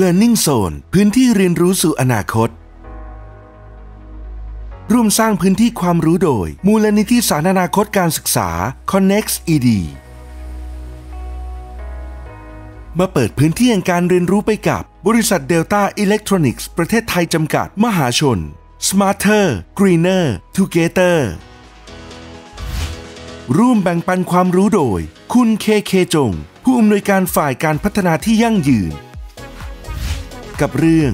Learning Zone พื้นที่เรียนรู้สู่อนาคต ร่วมสร้างพื้นที่ความรู้โดย มูลนิธิสารอนาคตการศึกษา Connex ED มาเปิดพื้นที่แห่งการเรียนรู้ไปกับบริษัทเดลต้าอิเล็กทรอนิกส์ประเทศไทยจำกัดมหาชน Smarter Greener Together ร่วมแบ่งปันความรู้โดย คุณเคเคจง ผู้อำนวยการฝ่ายการพัฒนาที่ยั่งยืน กับเรื่อง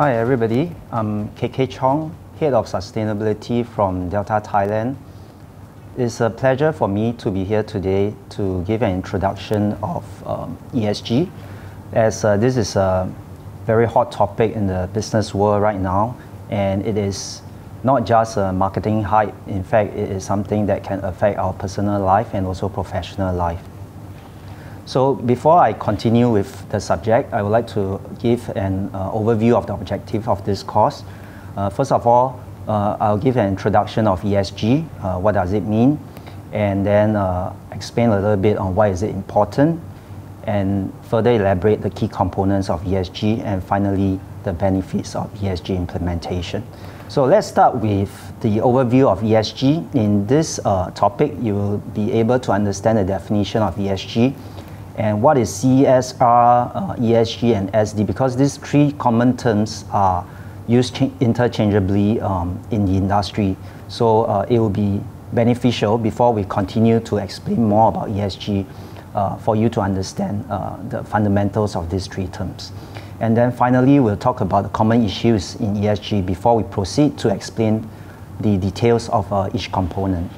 Hi everybody, I'm KK Chong, Head of Sustainability from Delta Thailand. It's a pleasure for me to be here today to give an introduction of um, ESG as uh, this is a very hot topic in the business world right now and it is not just a marketing hype, in fact it is something that can affect our personal life and also professional life. So before I continue with the subject, I would like to give an uh, overview of the objective of this course. Uh, first of all, uh, I'll give an introduction of ESG, uh, what does it mean, and then uh, explain a little bit on why is it important, and further elaborate the key components of ESG, and finally the benefits of ESG implementation. So let's start with the overview of ESG. In this uh, topic, you will be able to understand the definition of ESG and what is CSR, uh, ESG, and SD because these three common terms are used interchangeably um, in the industry. So uh, it will be beneficial before we continue to explain more about ESG uh, for you to understand uh, the fundamentals of these three terms. And then finally, we'll talk about the common issues in ESG before we proceed to explain the details of uh, each component.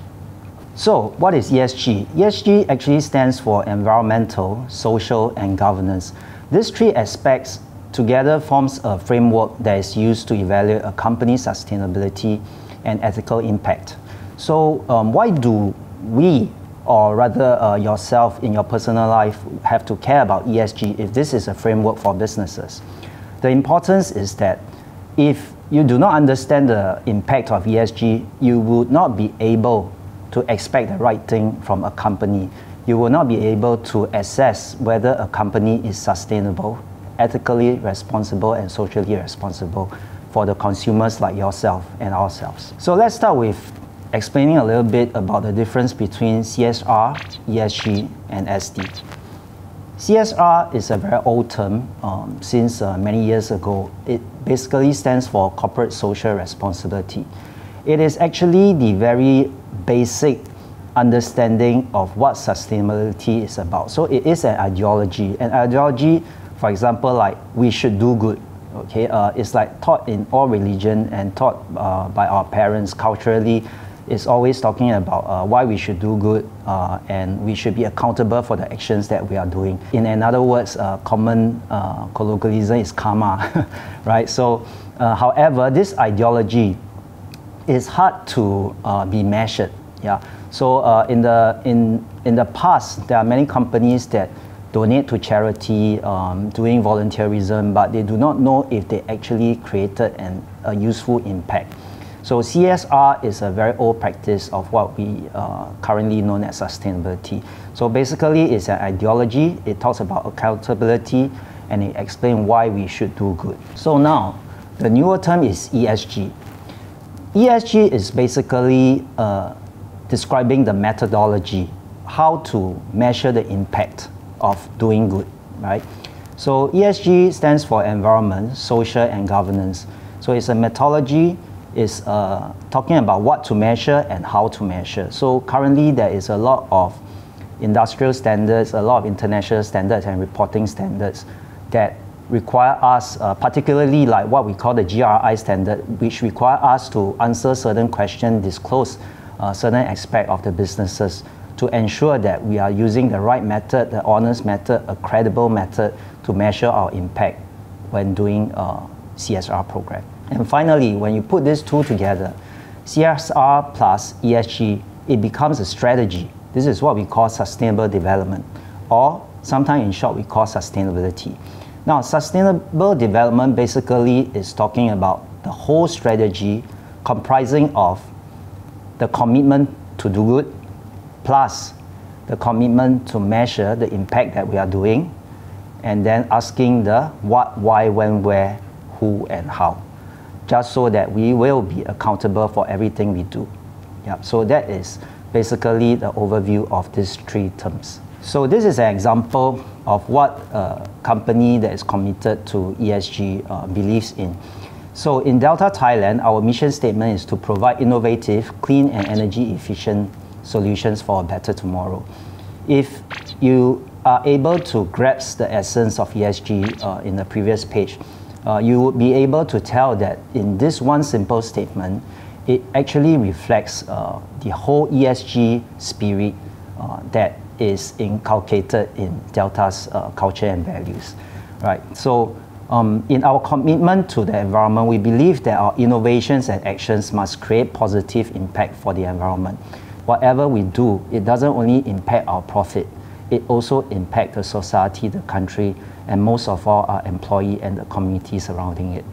So, what is ESG? ESG actually stands for environmental, social, and governance. These three aspects together forms a framework that is used to evaluate a company's sustainability and ethical impact. So, um, why do we, or rather uh, yourself in your personal life, have to care about ESG if this is a framework for businesses? The importance is that if you do not understand the impact of ESG, you would not be able to expect the right thing from a company. You will not be able to assess whether a company is sustainable, ethically responsible, and socially responsible for the consumers like yourself and ourselves. So let's start with explaining a little bit about the difference between CSR, ESG, and SD. CSR is a very old term um, since uh, many years ago. It basically stands for corporate social responsibility. It is actually the very basic understanding of what sustainability is about. So it is an ideology. An ideology, for example, like we should do good. Okay, uh, it's like taught in all religion and taught uh, by our parents culturally. It's always talking about uh, why we should do good uh, and we should be accountable for the actions that we are doing. In another words, uh, common uh, colloquialism is karma, right? So, however, this ideology is hard to be measured. Yeah. So uh, in the in in the past, there are many companies that donate to charity, um, doing volunteerism, but they do not know if they actually created an, a useful impact. So CSR is a very old practice of what we uh, currently known as sustainability. So basically, it's an ideology. It talks about accountability, and it explains why we should do good. So now, the newer term is ESG. ESG is basically uh, describing the methodology, how to measure the impact of doing good, right? So ESG stands for environment, social, and governance. So it's a methodology, is uh, talking about what to measure and how to measure. So currently there is a lot of industrial standards, a lot of international standards and reporting standards that require us, uh, particularly like what we call the GRI standard, which require us to answer certain questions, disclose uh, certain aspect of the businesses to ensure that we are using the right method, the honest method, a credible method to measure our impact when doing a CSR program. And finally, when you put these two together, CSR plus ESG, it becomes a strategy. This is what we call sustainable development, or sometimes in short, we call sustainability. Now, sustainable development basically is talking about the whole strategy comprising of the commitment to do good, plus the commitment to measure the impact that we are doing, and then asking the what, why, when, where, who, and how, just so that we will be accountable for everything we do. Yeah, so that is basically the overview of these three terms. So this is an example of what a company that is committed to ESG uh, believes in. So in Delta Thailand, our mission statement is to provide innovative, clean and energy efficient solutions for a better tomorrow. If you are able to grasp the essence of ESG uh, in the previous page, uh, you would be able to tell that in this one simple statement, it actually reflects uh, the whole ESG spirit uh, that is inculcated in Delta's uh, culture and values, right? So um, in our commitment to the environment, we believe that our innovations and actions must create positive impact for the environment. Whatever we do, it doesn't only impact our profit, it also impacts the society, the country, and most of all our employee and the community surrounding it.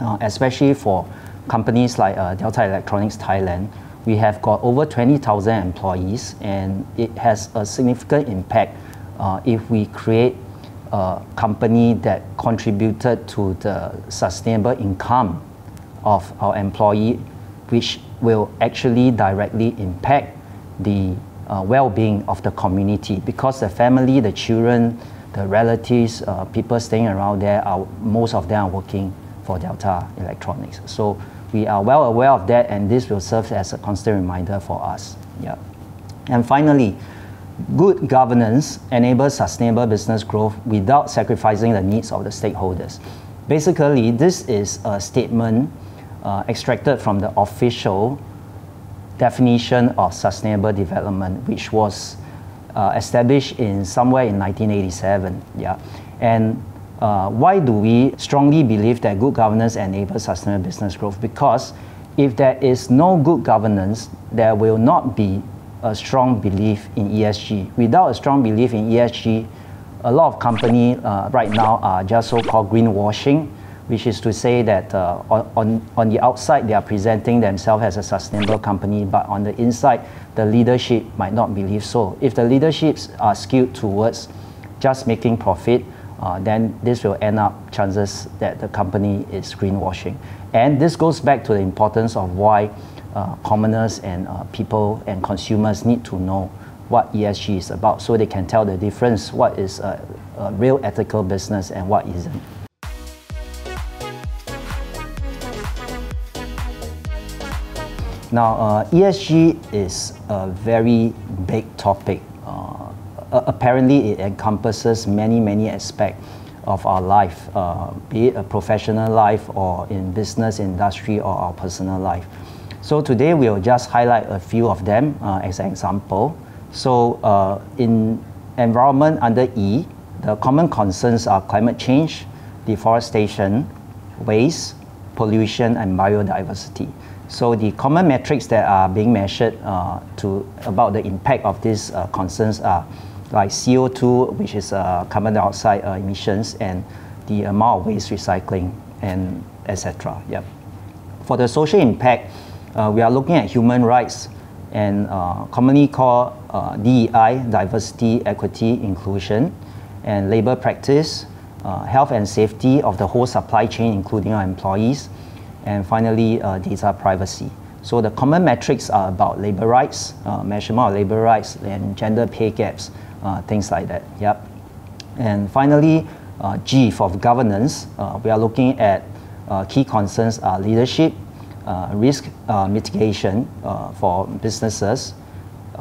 Uh, especially for companies like uh, Delta Electronics Thailand, we have got over 20,000 employees and it has a significant impact uh, if we create a company that contributed to the sustainable income of our employee, which will actually directly impact the uh, well-being of the community because the family, the children, the relatives, uh, people staying around there, are, most of them are working for Delta Electronics. So we are well aware of that and this will serve as a constant reminder for us. Yeah. And finally, good governance enables sustainable business growth without sacrificing the needs of the stakeholders. Basically, this is a statement uh, extracted from the official definition of sustainable development, which was uh, established in somewhere in 1987. Yeah, and uh, why do we strongly believe that good governance enables sustainable business growth? Because if there is no good governance, there will not be a strong belief in ESG. Without a strong belief in ESG, a lot of companies uh, right now are just so-called greenwashing, which is to say that uh, on, on the outside they are presenting themselves as a sustainable company, but on the inside the leadership might not believe so. If the leaderships are skewed towards just making profit, uh, then this will end up chances that the company is greenwashing. And this goes back to the importance of why uh, commoners and uh, people and consumers need to know what ESG is about so they can tell the difference what is a, a real ethical business and what isn't. Now, uh, ESG is a very big topic uh, apparently it encompasses many, many aspects of our life, uh, be it a professional life or in business, industry, or our personal life. So today we'll just highlight a few of them uh, as an example. So uh, in environment under E, the common concerns are climate change, deforestation, waste, pollution, and biodiversity. So the common metrics that are being measured uh, to about the impact of these uh, concerns are like CO2, which is uh, carbon dioxide uh, emissions, and the amount of waste recycling, and etc. Yep. For the social impact, uh, we are looking at human rights and uh, commonly called DEI, diversity, equity, inclusion, and labor practice, health and safety of the whole supply chain, including our employees, and finally, data privacy. So the common metrics are about labor rights, measurement of labor rights, and gender pay gaps, uh, things like that. Yep. And finally, uh, G for governance, uh, we are looking at key concerns are leadership, risk mitigation for businesses,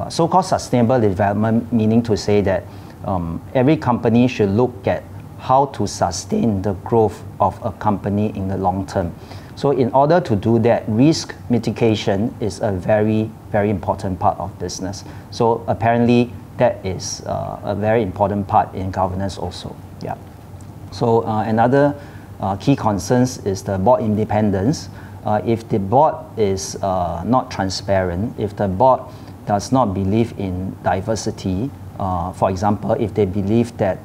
so-called sustainable development, meaning to say that um, every company should look at how to sustain the growth of a company in the long term. So in order to do that, risk mitigation is a very, very important part of business. So apparently that is uh, a very important part in governance also. Yeah. So uh, another uh, key concerns is the board independence. Uh, if the board is uh, not transparent, if the board does not believe in diversity, uh, for example, if they believe that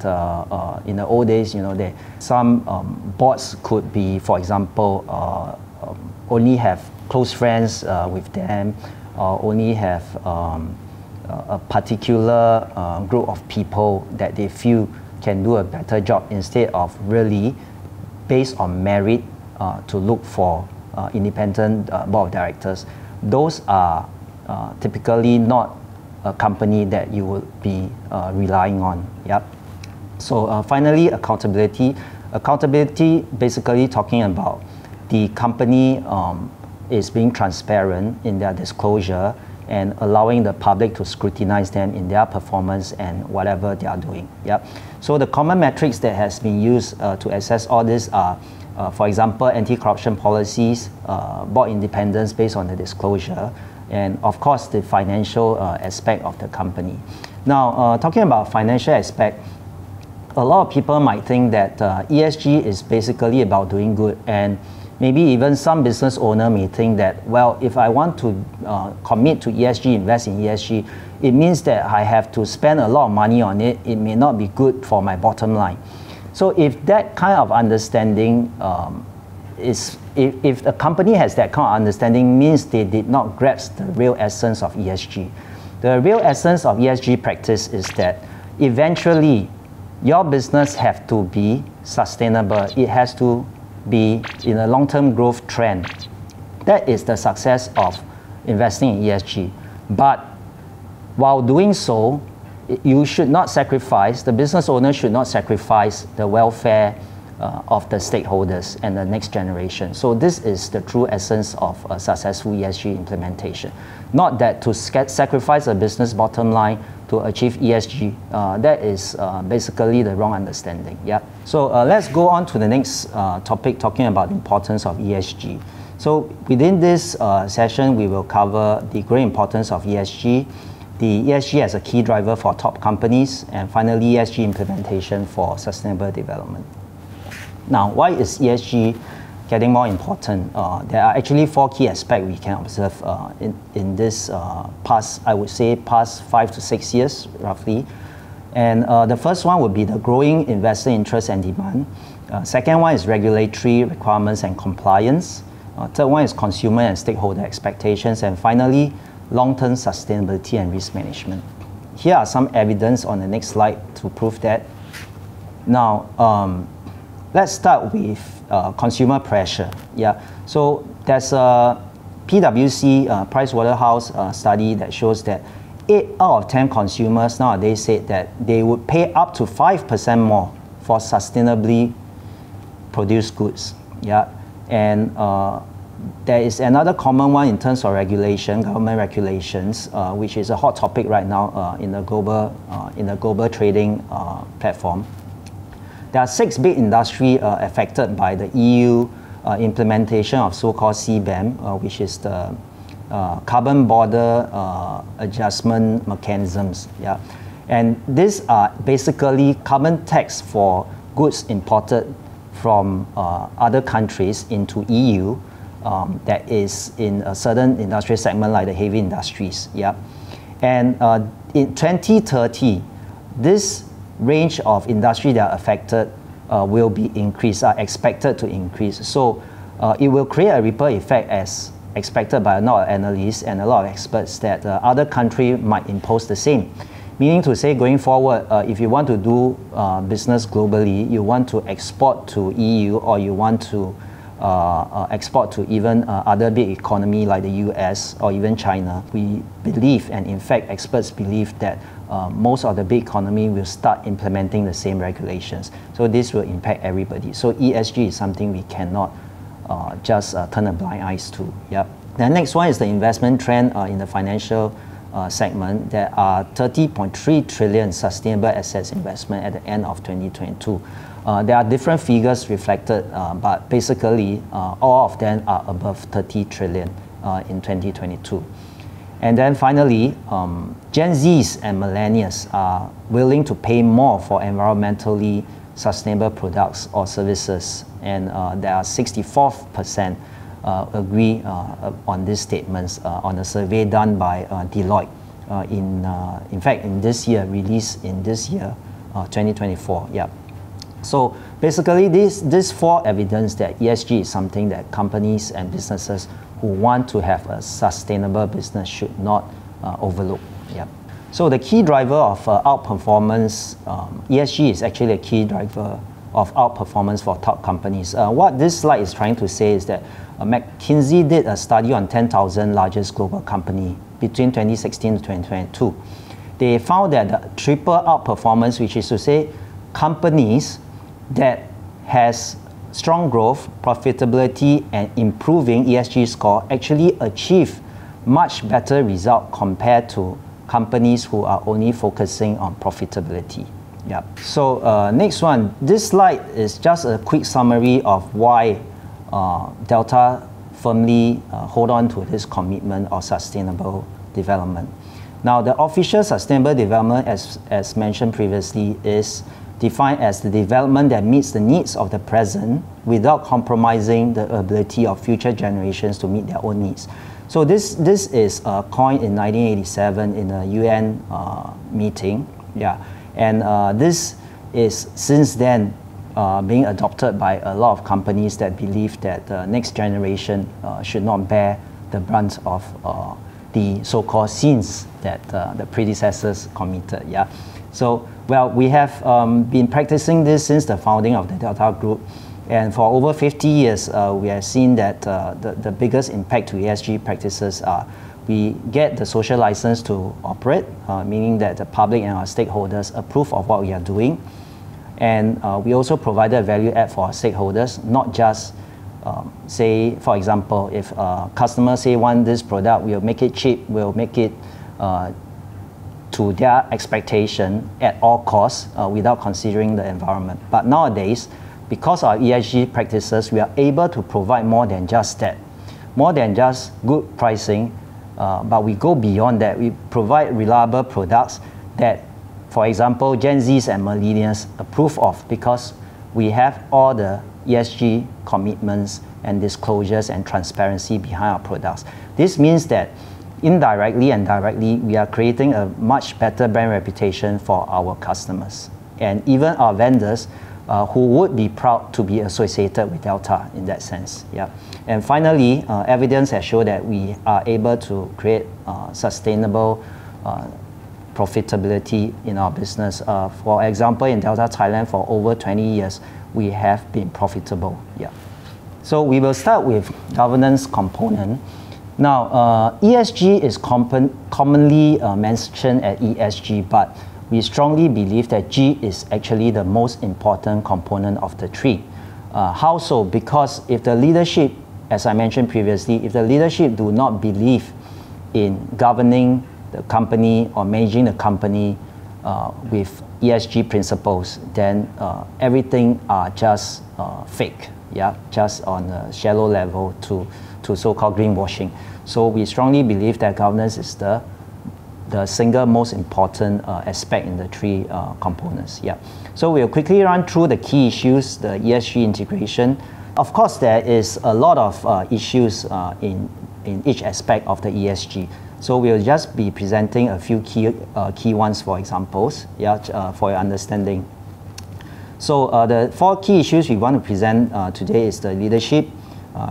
in the old days, you know, they, some um, boards could be, for example, um, only have close friends with them, or only have um, a particular uh, group of people that they feel can do a better job instead of really based on merit uh, to look for uh, independent uh, board of directors. Those are uh, typically not a company that you would be uh, relying on. Yep. So finally, accountability. Accountability basically talking about the company um, is being transparent in their disclosure and allowing the public to scrutinize them in their performance and whatever they are doing. Yep. So the common metrics that has been used uh, to assess all this are, uh, for example, anti-corruption policies, uh, board independence based on the disclosure, and of course the financial uh, aspect of the company. Now, uh, talking about financial aspect, a lot of people might think that uh, ESG is basically about doing good and maybe even some business owner may think that, well, if I want to uh, commit to ESG, invest in ESG, it means that I have to spend a lot of money on it. It may not be good for my bottom line. So if that kind of understanding um, is, if, if a company has that kind of understanding, means they did not grasp the real essence of ESG. The real essence of ESG practice is that eventually your business have to be sustainable. It has to be in a long-term growth trend. That is the success of investing in ESG. But while doing so, you should not sacrifice, the business owner should not sacrifice the welfare uh, of the stakeholders and the next generation. So this is the true essence of a successful ESG implementation. Not that to sacrifice a business bottom line to achieve ESG. Uh, that is uh, basically the wrong understanding. Yeah. So uh, let's go on to the next uh, topic, talking about the importance of ESG. So within this uh, session, we will cover the great importance of ESG, the ESG as a key driver for top companies, and finally ESG implementation for sustainable development. Now, why is ESG getting more important. Uh, there are actually four key aspects we can observe uh, in, in this uh, past, I would say, past five to six years, roughly. And uh, the first one would be the growing investor interest and demand. Uh, second one is regulatory requirements and compliance. Uh, third one is consumer and stakeholder expectations. And finally, long-term sustainability and risk management. Here are some evidence on the next slide to prove that. Now, um, let's start with uh, consumer pressure. Yeah. So there's a PwC uh, Pricewaterhouse uh, study that shows that 8 out of 10 consumers nowadays said that they would pay up to 5% more for sustainably produced goods. Yeah. And uh, there is another common one in terms of regulation, government regulations, uh, which is a hot topic right now uh, in the global uh, in the global trading uh, platform. There are six big industries uh, affected by the EU uh, implementation of so-called CBAM, uh, which is the uh, carbon border uh, adjustment mechanisms. Yeah, and these are basically carbon tax for goods imported from uh, other countries into EU um, that is in a certain industrial segment like the heavy industries. Yeah, and in 2030, this range of industry that are affected uh, will be increased, are expected to increase. So uh, it will create a ripple effect as expected by a lot of analysts and a lot of experts that uh, other countries might impose the same. Meaning to say, going forward, uh, if you want to do uh, business globally, you want to export to EU or you want to export to even other big economy like the US or even China, we believe, and in fact, experts believe that uh, most of the big economy will start implementing the same regulations. So this will impact everybody. So ESG is something we cannot uh, just uh, turn a blind eyes to. Yep. The next one is the investment trend uh, in the financial uh, segment. There are 30.3 trillion sustainable assets investment at the end of 2022. Uh, there are different figures reflected, but basically all of them are above 30 trillion in 2022. And then finally, um, Gen Zs and millennials are willing to pay more for environmentally sustainable products or services. And uh, there are 64% uh, agree uh, on these statements uh, on a survey done by uh, Deloitte. Uh, in, in fact, in this year, released in this year, 2024. Yeah. So basically, this, this four evidence that ESG is something that companies and businesses who want to have a sustainable business should not uh, overlook. Yep. So the key driver of uh, outperformance, um, ESG is actually a key driver of outperformance for top companies. Uh, what this slide is trying to say is that uh, McKinsey did a study on 10,000 largest global company between 2016 to 2022. They found that the triple outperformance, which is to say companies that has strong growth, profitability, and improving ESG score actually achieve much better result compared to companies who are only focusing on profitability. Yep. So uh, next one, this slide is just a quick summary of why uh, Delta firmly uh, hold on to this commitment of sustainable development. Now, the official sustainable development, as, as mentioned previously, is defined as the development that meets the needs of the present without compromising the ability of future generations to meet their own needs. So this, this is uh, coined in 1987 in a UN uh, meeting. Yeah. And uh, this is since then uh, being adopted by a lot of companies that believe that the next generation uh, should not bear the brunt of uh, the so-called sins that uh, the predecessors committed. Yeah. So, well, we have um, been practicing this since the founding of the Delta Group. And for over 50 years, uh, we have seen that the, the biggest impact to ESG practices are we get the social license to operate, uh, meaning that the public and our stakeholders approve of what we are doing. And uh, we also provided a value add for our stakeholders, not just um, say, for example, if uh, customers say want this product, we'll make it cheap, we'll make it uh, to their expectation at all costs uh, without considering the environment. But nowadays, because of ESG practices, we are able to provide more than just that, more than just good pricing, uh, but we go beyond that. We provide reliable products that, for example, Gen Zs and millennials approve of because we have all the ESG commitments and disclosures and transparency behind our products. This means that indirectly and directly, we are creating a much better brand reputation for our customers. And even our vendors uh, who would be proud to be associated with Delta in that sense. Yeah. And finally, uh, evidence has shown that we are able to create uh, sustainable uh, profitability in our business. Uh, for example, in Delta Thailand, for over 20 years, we have been profitable. Yeah. So we will start with governance component. Now, uh, ESG is commonly mentioned at ESG, but we strongly believe that G is actually the most important component of the tree. Uh, how so? Because if the leadership, as I mentioned previously, if the leadership do not believe in governing the company or managing the company uh, with ESG principles, then uh, everything are just uh, fake, yeah, just on a shallow level to, to so-called greenwashing. So we strongly believe that governance is the the single most important uh, aspect in the three uh, components. Yeah. So we'll quickly run through the key issues, the ESG integration. Of course, there is a lot of uh, issues uh, in, in each aspect of the ESG. So we'll just be presenting a few key, uh, key ones for examples, yeah, uh, for your understanding. So the four key issues we want to present today is the leadership,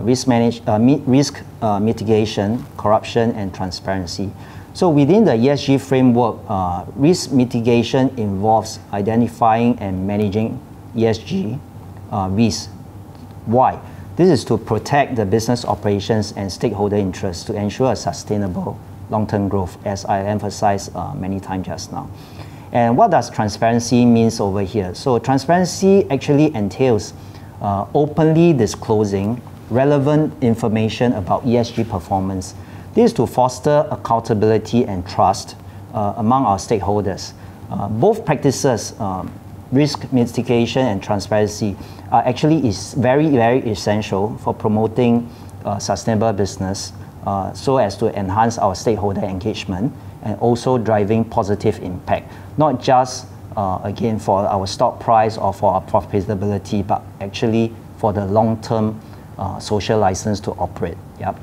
risk, manage, risk mitigation, corruption, and transparency. So within the ESG framework, uh, risk mitigation involves identifying and managing ESG uh, risks. Why? This is to protect the business operations and stakeholder interests to ensure a sustainable long-term growth, as I emphasized uh, many times just now. And what does transparency means over here? So transparency actually entails uh, openly disclosing relevant information about ESG performance this is to foster accountability and trust uh, among our stakeholders. Uh, both practices, um, risk mitigation and transparency, are actually is very, very essential for promoting uh, sustainable business uh, so as to enhance our stakeholder engagement and also driving positive impact, not just uh, again for our stock price or for our profitability, but actually for the long-term uh, social license to operate. Yep.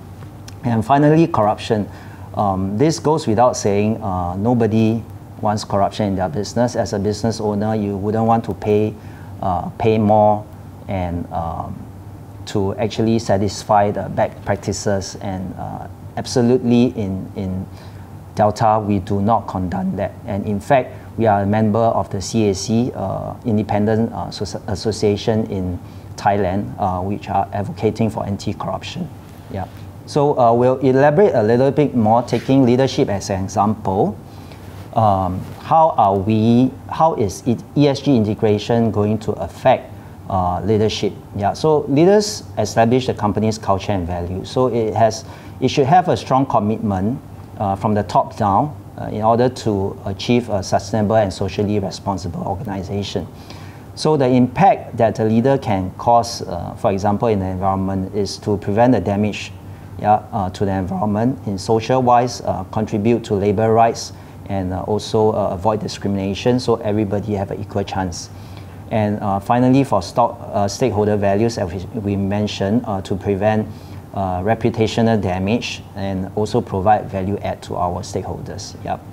And finally, corruption. Um, this goes without saying, uh, nobody wants corruption in their business. As a business owner, you wouldn't want to pay, uh, pay more and um, to actually satisfy the bad practices and uh, absolutely in, in Delta, we do not condone that. And in fact, we are a member of the CAC, uh, Independent Association in Thailand, uh, which are advocating for anti-corruption. Yeah. So uh, we'll elaborate a little bit more, taking leadership as an example. Um, how are we? How is ESG integration going to affect uh, leadership? Yeah. So leaders establish the company's culture and value. So it has, it should have a strong commitment uh, from the top down uh, in order to achieve a sustainable and socially responsible organization. So the impact that a leader can cause, uh, for example, in the environment, is to prevent the damage yeah, uh, to the environment. In social wise, uh, contribute to labor rights and uh, also avoid discrimination, so everybody have an equal chance. And finally, for stock, stakeholder values, as we mentioned, to prevent uh, reputational damage and also provide value add to our stakeholders. Yep.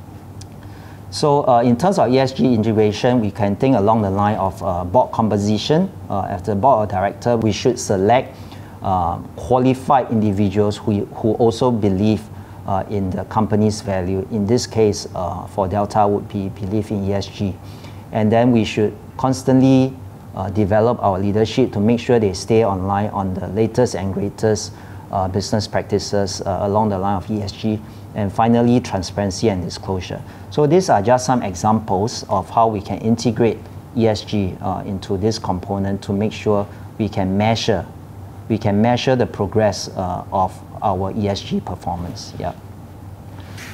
So uh, in terms of ESG integration, we can think along the line of uh, board composition. Uh, as the board of director, we should select uh, qualified individuals who, who also believe uh, in the company's value. In this case, for Delta would be belief in ESG. And then we should constantly develop our leadership to make sure they stay online on the latest and greatest uh, business practices uh, along the line of ESG, and finally, transparency and disclosure. So these are just some examples of how we can integrate ESG uh, into this component to make sure we can measure, we can measure the progress uh, of our ESG performance. Yeah.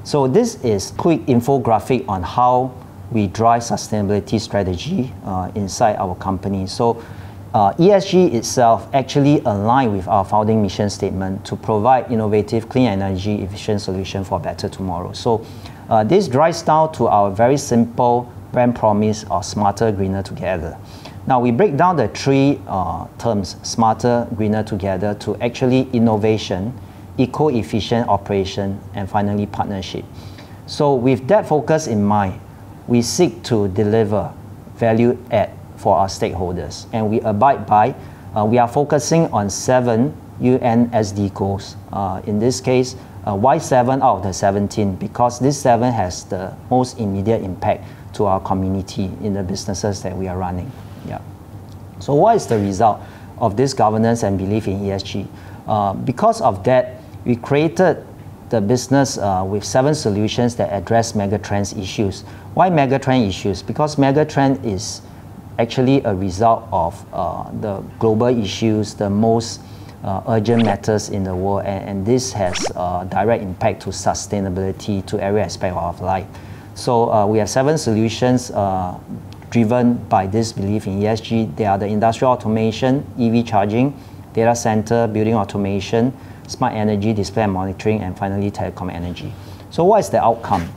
So this is quick infographic on how we drive sustainability strategy uh, inside our company. So uh, ESG itself actually align with our founding mission statement to provide innovative, clean energy, efficient solution for better tomorrow. So uh, this drives down to our very simple brand promise of smarter, greener together. Now we break down the three uh, terms, smarter, greener together, to actually innovation, eco-efficient operation, and finally partnership. So with that focus in mind, we seek to deliver value add for our stakeholders. And we abide by, uh, we are focusing on seven UN SD goals. Uh, in this case, uh, why seven out of the 17? Because this seven has the most immediate impact to our community in the businesses that we are running. Yeah. So what is the result of this governance and belief in ESG? Uh, because of that, we created the business uh, with seven solutions that address megatrends issues. Why megatrend issues? Because megatrend is actually a result of uh, the global issues, the most uh, urgent matters in the world, and, and this has a direct impact to sustainability, to every aspect of life. So uh, we have seven solutions uh, driven by this belief in ESG. They are the industrial automation, EV charging, data center, building automation, smart energy, display and monitoring, and finally telecom energy. So what is the outcome?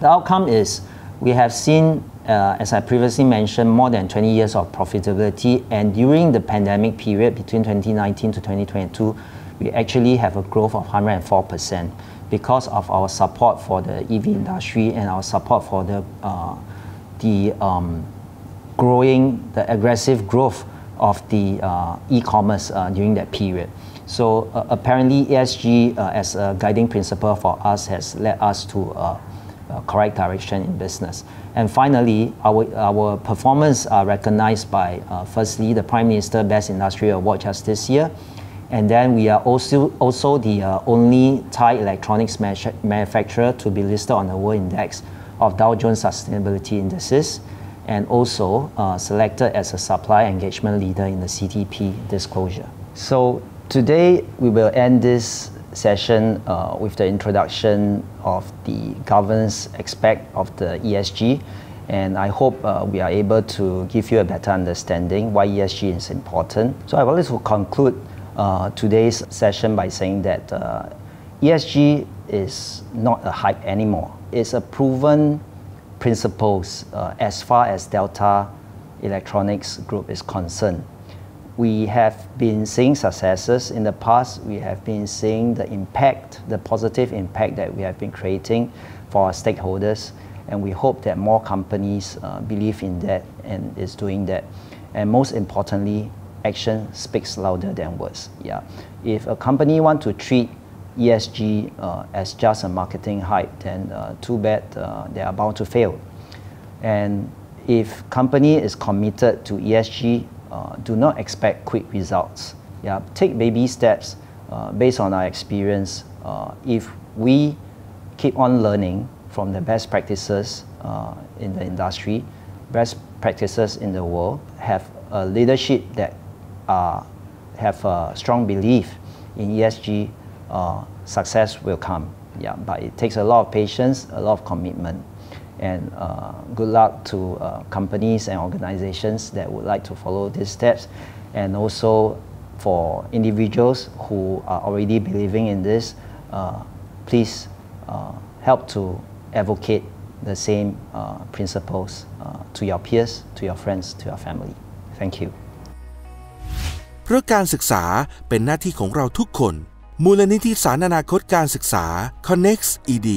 The outcome is we have seen uh, as I previously mentioned, more than 20 years of profitability. And during the pandemic period between 2019 to 2022, we actually have a growth of 104% because of our support for the EV industry and our support for the, uh, the um, growing, the aggressive growth of the uh, e-commerce uh, during that period. So uh, apparently ESG uh, as a guiding principle for us has led us to correct direction in business. And finally, our, our performance are recognized by, uh, firstly, the Prime Minister Best Industry Award just this year. And then we are also, also the uh, only Thai electronics manufacturer to be listed on the World Index of Dow Jones Sustainability Indices, and also uh, selected as a supply engagement leader in the CDP disclosure. So today we will end this session uh, with the introduction of the governance aspect of the ESG. And I hope uh, we are able to give you a better understanding why ESG is important. So I wanted to conclude uh, today's session by saying that uh, ESG is not a hype anymore. It's a proven principles uh, as far as Delta Electronics Group is concerned we have been seeing successes in the past. We have been seeing the impact, the positive impact that we have been creating for our stakeholders. And we hope that more companies uh, believe in that and is doing that. And most importantly, action speaks louder than words. Yeah. If a company want to treat ESG uh, as just a marketing hype, then uh, too bad uh, they are bound to fail. And if company is committed to ESG, uh, do not expect quick results. Yeah, take baby steps uh, based on our experience. Uh, if we keep on learning from the best practices in the industry, best practices in the world, have a leadership that have a strong belief in ESG, uh, success will come. Yeah, but it takes a lot of patience, a lot of commitment. And uh, good luck to uh, companies and organizations that would like to follow these steps, and also for individuals who are already believing in this, uh, please uh, help to advocate the same uh, principles to your peers, to your friends, to your family. Thank you. เพราะการศึกษาเป็นหน้าที่ของเราทุกคน มูลนิธิสานอนาคตการศึกษา ED